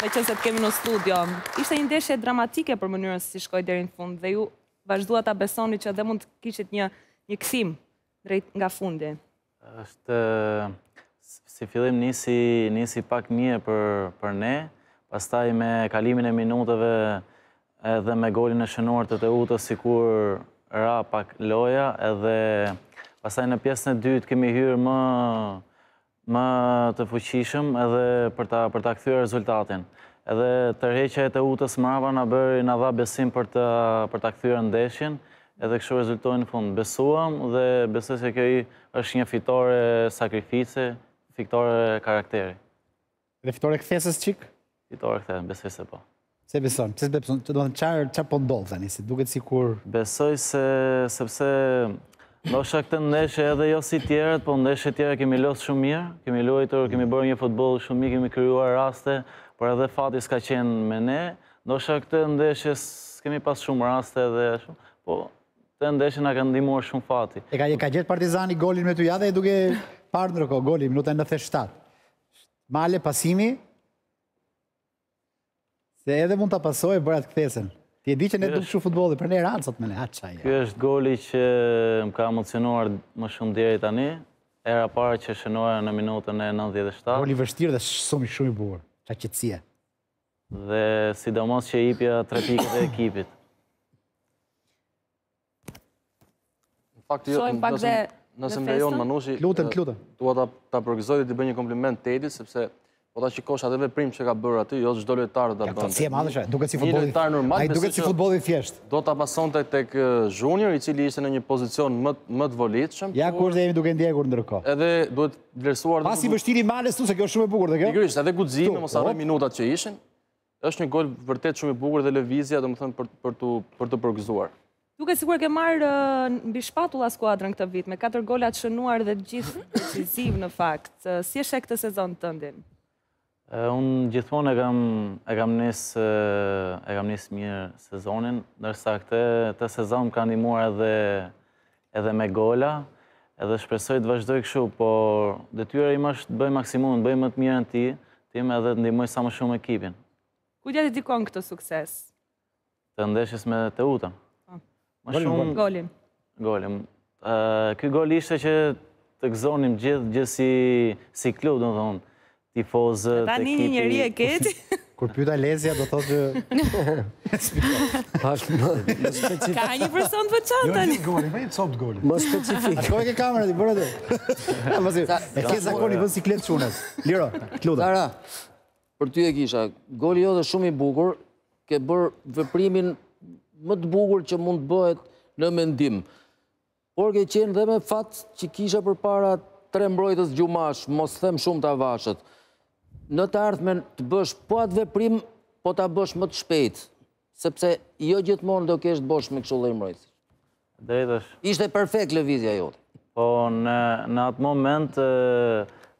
Meqenëse të kemi në studio, ishte një ndeshje dramatike për mënyrën si shkoi deri në fund dhe ju vazhduat ta besoni që dhe mund të kishit një një kthim drejt nga fundi. Është, si fillim nisi, nisi pak mirë për, për ne, pastaj me kalimin e minutave edhe me golin e shënuar të Teutës sikur ra pak loja edhe pastaj në pjesën e dytë kemi hyrë më më të fuqishëm edhe për ta për ta kthyer rezultatin. Edhe tërheqja e Teutës mbrapa na bëri na dha besim për të për ta kthyer ndeshjen, edhe kështu rezultoi në fund. Besuam dhe besoj se kjo është një fitore sakrifice, fitore karakteri. Dhe fitore kthesës çik? Fitore kthesës, besoj se po. Se beson, pse beson, të domethënë çfarë çfarë po ndodh tani, se duket sikur Besoj se sepse ndoshta këtë ndeshje edhe jo si tjerët, po ndeshje tjera kemi lozë shumë mirë, kemi luajtur, kemi bërë një futboll shumë mirë, kemi krijuar raste, por edhe fati s'ka qenë me ne. Ndoshta këtë ndeshje s'kemi pas shumë raste dhe ashtu, po këtë ndeshje na ka ndihmuar shumë fati. E ka e ka gjetë Partizani golin me ty ja dhe duke parë ndërkohë golin minuta 97. Male pasimi se edhe mund ta pasojë bëra atë kthesën. Ti e di që ne duhet shumë futbolli, për ne ranë sot me ne, haqa e. Ky është goli që më ka emocionuar më shumë deri tani, hera e parë që shënoja në minutën e 97. Gol i vështirë dhe shumë shumë i bukur, ça qetësie. Dhe sidomos që i jepja tre pikët ekipit. Në fakt, jo, shohim pak dhe në festën. Nëse më lejon, Manushi, lutem, lutem. Dua ta, ta përgëzoj dhe t'i bëj një kompliment Tedit, sepse Po ta shikosh atë veprim që ka bërë aty, jo çdo lojtar do ta bënte. Aftësi e madhe është, duket si futboll i thjeshtë. Një lojtar normal, ai duket si futboll i thjeshtë. Do ta pasonte tek Junior, i cili ishte në një pozicion më më të volitshëm. Ja ku jemi duke ndjekur ndërkohë. Edhe duhet vlerësuar pas i vështirë i Males, se kjo është shumë e bukur dhe kjo. Pikërisht, edhe Guximi, mos harro minutat që ishin. Është një gol vërtet shumë i bukur dhe lëvizja, domethënë për për të për t'u përgëzuar. Duket sikur e ke marrë mbi shpatulla skuadrën këtë vit me katër gola të shënuar dhe të gjithë decizivë në fakt. Si e sheh këtë sezon tëndin? Unë gjithmonë e kam e kam nis e kam nis mirë sezonin, ndërsa këtë këtë sezon më ka ndihmuar edhe edhe me gola, edhe shpresoj të vazhdoj kështu, por detyra ime është të bëj maksimumin, të bëj më të mirën ti, tim edhe të ndihmoj sa më shumë ekipin. Kujt ia dedikon këtë sukses? Të ndeshjes me Teutën. Po. Më shumë golin. Golin. Ky gol ishte që të gëzonim gjithë, gjithë si si klub, domethënë. Tifozët, ekipi... Kur pyeta Lezhja do thotë që Tash më specifik. Ka një person të veçantë tani. Jo, goli, një copë goli. Më specifik. Shiko ke kamera ti, bëre ti. Pasi, e ke zakoni vën siklet çunat. Liro, lutem. Tara. Për ty e kisha, goli jot është shumë i bukur, ke bër veprimin më të bukur që mund të bëhet në mendim. Por ke qenë dhe me fat që kishe përpara tre mbrojtës gjumash, mos them shumë të avashët. Në të ardhmen të bësh po atë veprim, po ta bësh më të shpejtë, sepse jo gjithmonë do kesh të bësh me kështu lloj mbrojtësish. Drejtë është. Ishte perfekt lëvizja jote. Po në në atë moment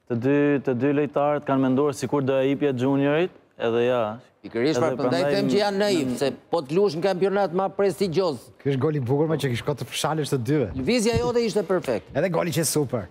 Të dy, të dy lojtarët kanë menduar sikur do ja jepje Juniorit, edhe ja. Pikërisht, pra prandaj them që janë naivë, se po të lush në kampionat më prestigjoz. Ky është gol i bukur më që kish kot të fshalësh të dyve. Lëvizja jote ishte perfekt. Edhe goli qe super.